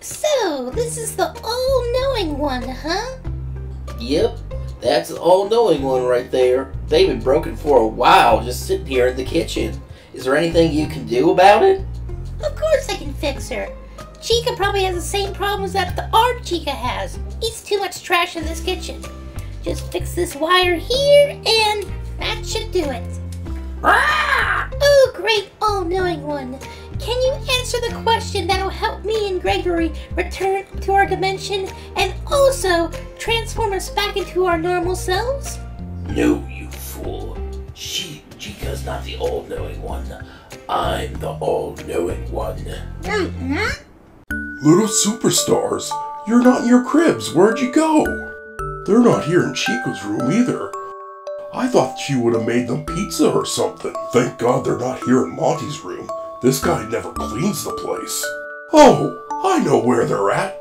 So, this is the all-knowing one, huh? Yep, that's the all-knowing one right there. They've been broken for a while, just sitting here in the kitchen. Is there anything you can do about it? Of course I can fix her. Chica probably has the same problems that the our Chica has. Eats too much trash in this kitchen. Just fix this wire here, and that should do it. Ah! Oh, great all-knowing one. Can you answer the question that'll help me and Gregory return to our dimension and also transform us back into our normal selves? No, you fool. She, Chica's not the all-knowing one. I'm the all-knowing one. Little superstars, you're not in your cribs. Where'd you go? They're not here in Chica's room either. I thought she would have made them pizza or something. Thank God they're not here in Monty's room. This guy never cleans the place. Oh, I know where they're at.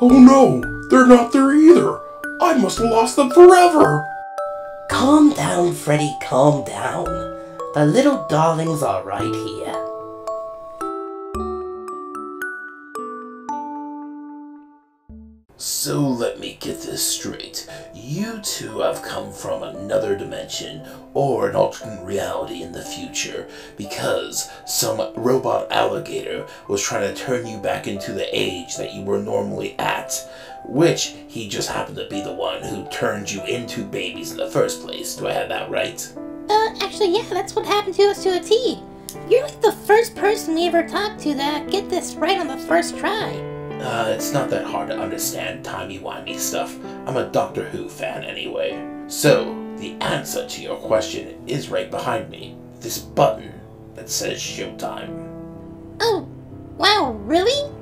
Oh no, they're not there either. I must have lost them forever. Calm down, Freddy, calm down. The little darlings are right here. So let me get this straight. You two have come from another dimension or an alternate reality in the future because some robot alligator was trying to turn you back into the age that you were normally at, which he just happened to be the one who turned you into babies in the first place. Do I have that right? Uh, actually, yeah, that's what happened to us to a T. You're like the first person we ever talked to that get this right on the first try. Uh, it's not that hard to understand timey-wimey stuff. I'm a Doctor Who fan anyway. So, the answer to your question is right behind me. This button that says Showtime. Oh, wow, really?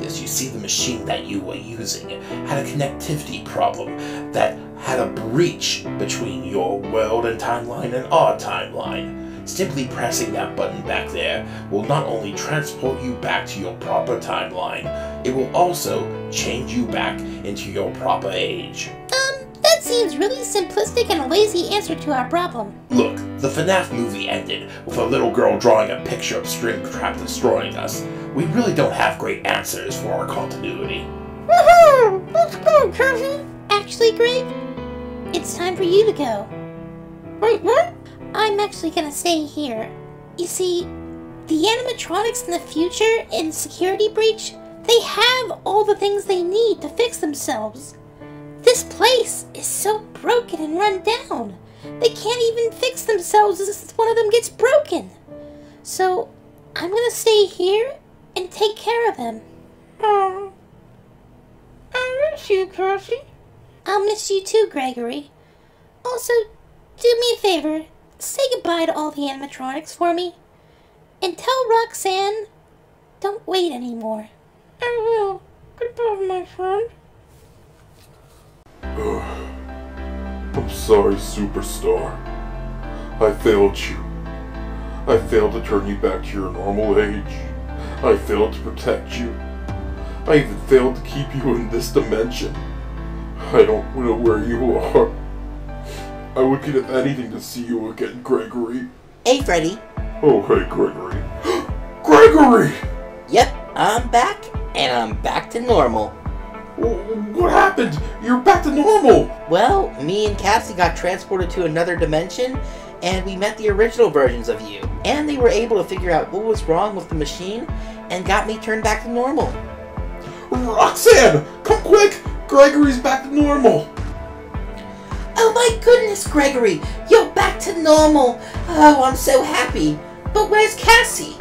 Yes, you see the machine that you were using had a connectivity problem that had a breach between your world and timeline and our timeline. Simply pressing that button back there will not only transport you back to your proper timeline, it will also change you back into your proper age. Um, that seems really simplistic and a lazy answer to our problem. Look, the FNAF movie ended with a little girl drawing a picture of Springtrap destroying us. We really don't have great answers for our continuity. Woohoo! Let's go, Cassie! Actually, Greg, it's time for you to go. Wait, what? I'm actually gonna stay here. You see, the animatronics in the future in Security Breach, they have all the things they need to fix themselves. This place is so broken and run down. They can't even fix themselves as one of them gets broken. So, I'm gonna stay here and take care of them. Oh, I miss you, Cassie. I'll miss you too, Gregory. Also, do me a favor. Say goodbye to all the animatronics for me. And tell Roxanne, don't wait anymore. I will. Goodbye, my friend. I'm sorry, superstar. I failed you. I failed to turn you back to your normal age. I failed to protect you. I even failed to keep you in this dimension. I don't know where you are. I would give anything to see you again, Gregory. Hey, Freddy. Oh, hey, Gregory. Gregory! Yep, I'm back, and I'm back to normal. What happened? You're back to normal! Well, me and Cassie got transported to another dimension, and we met the original versions of you. And they were able to figure out what was wrong with the machine, and got me turned back to normal. Roxanne! Come quick! Gregory's back to normal! Goodness, Gregory! You're back to normal! Oh, I'm so happy! But where's Cassie?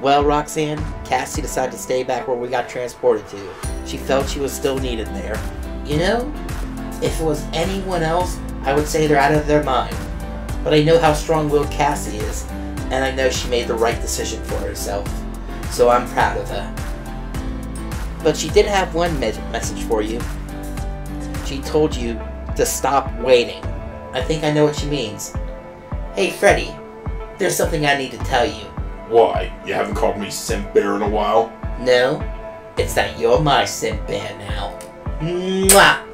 Well, Roxanne, Cassie decided to stay back where we got transported to. She felt she was still needed there. You know, if it was anyone else, I would say they're out of their mind. But I know how strong-willed Cassie is, and I know she made the right decision for herself. So I'm proud of her. But she did have one me- message for you. She told you to stop waiting. I think I know what she means. Hey, Freddy, there's something I need to tell you. Why? You haven't called me Simp Bear in a while? No, it's that you're my simp bear now. Mwah!